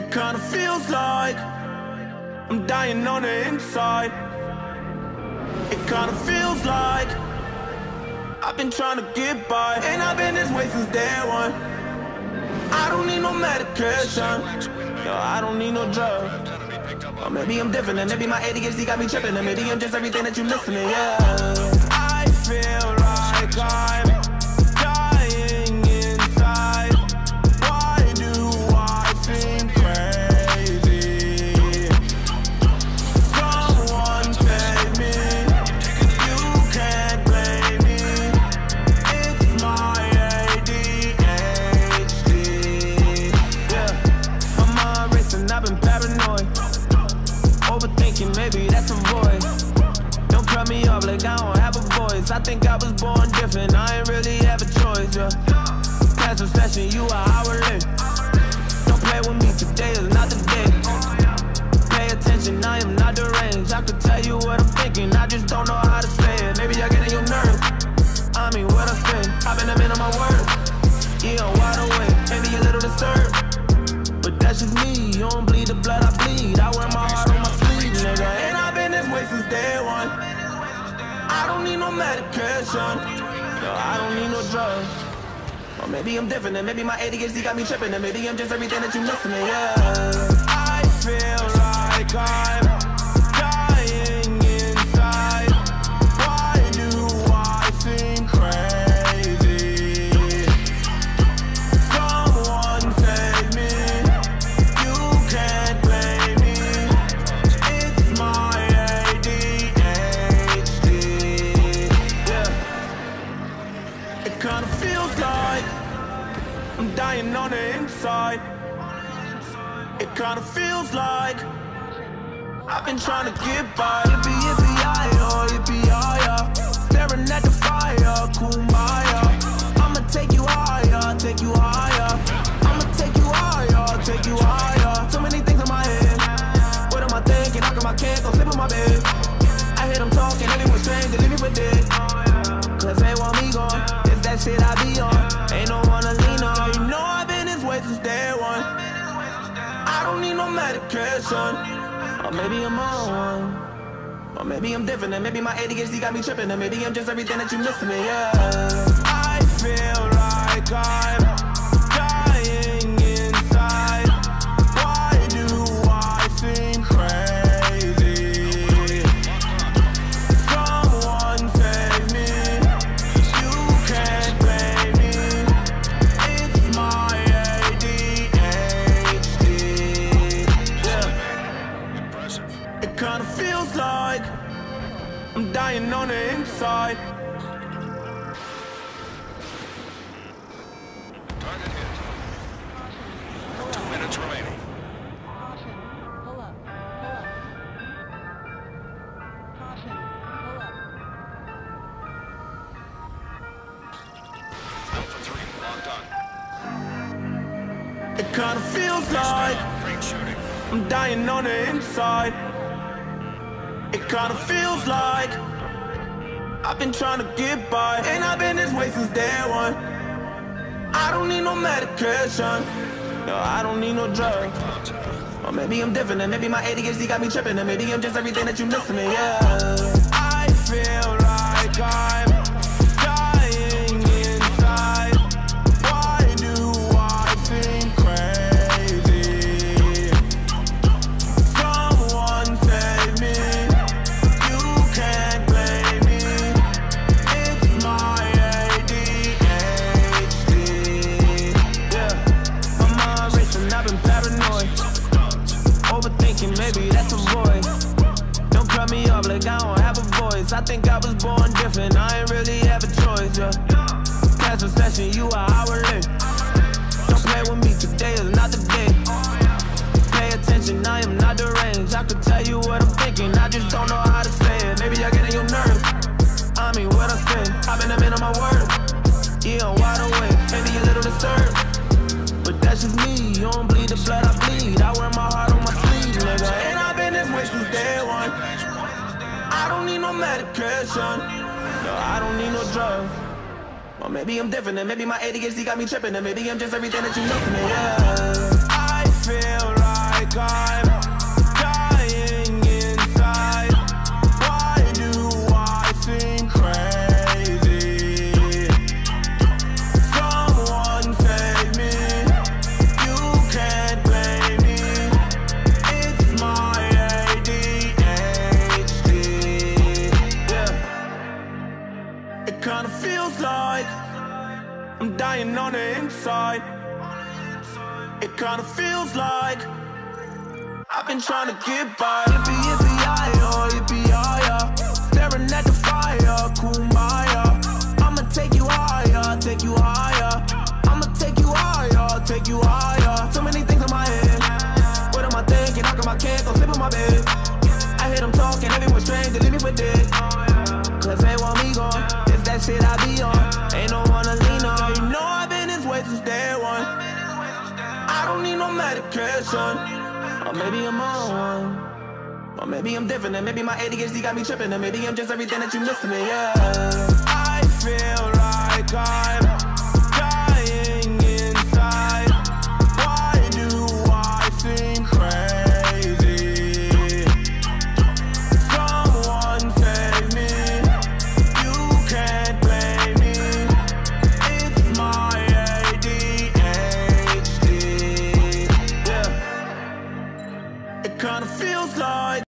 It kinda feels like I'm dying on the inside. It kinda feels like I've been trying to get by, and I've been this way since day one. I don't need no medication, no, I don't need no drug. Or maybe I'm different, and maybe my ADHD got me tripping, and maybe I'm just everything that you're listening, yeah. I feel like I'm think I was born different. I ain't really have a choice. Yeah, past obsession, you are hourly. Don't play with me. Today is not the day. Pay attention, I am not deranged. I could tell you what I'm thinking, I just don't know don't need no medication. No, I don't need no drugs. Or maybe I'm different, and maybe my ADHD got me tripping, and maybe I'm just everything that you listening, yeah. I feel like I'm kinda feels like I've been trying to get by. Yippee yippee yi oh yippee yi oh. Staring at the fire, kumbaya. I'ma take you higher, take you higher. Don't need no medication. Or maybe I'm on. Or maybe I'm different, and maybe my ADHD got me tripping, and maybe I'm just everything that you listening, yeah. I feel kinda feels like I'm dying on the inside. It kinda feels like I've been trying to get by, and I've been this way since day one. I don't need no medication, no, I don't need no. Clouds. Or maybe I'm different, and maybe my ADHD got me tripping, and maybe I'm just everything that you listening, yeah. I feel like I'm Maybe that's a voice. Don't cut me off like I don't have a voice. I think I was born different. I ain't really have a choice. Yeah, past obsession, you are hourly. Don't play with me. Today is not the day. Pay attention, I am not deranged. I could tell you what I'm thinking, I just don't know how to say it. Maybe I get in your nerves. I mean, what I say, I've been a man of my word. Yeah, I'm wide awake, maybe a little disturbed. But that's just me, you don't bleed the blood I medication. No, I don't need no drugs. Or maybe I'm different, and maybe my ADHD got me tripping, and maybe I'm just everything that you listening, yeah. I feel like like It kinda feels like I'm dying on the inside. It kinda feels like I've been trying to get by. Yippee yippee yi yippee yi Staring at the fire, kumbaya. I'ma take you higher, take you higher. I'ma take you higher, take you higher. So many things in my head. What am I thinking? How come I can't go sleep in my bed? I hear them talking, everyone's strange, they leave me for dead. Medication. Or maybe I'm on one. Or maybe I'm different, and maybe my ADHD got me tripping, and maybe I'm just everything that you missing me, yeah. I feel like I'm kinda feels like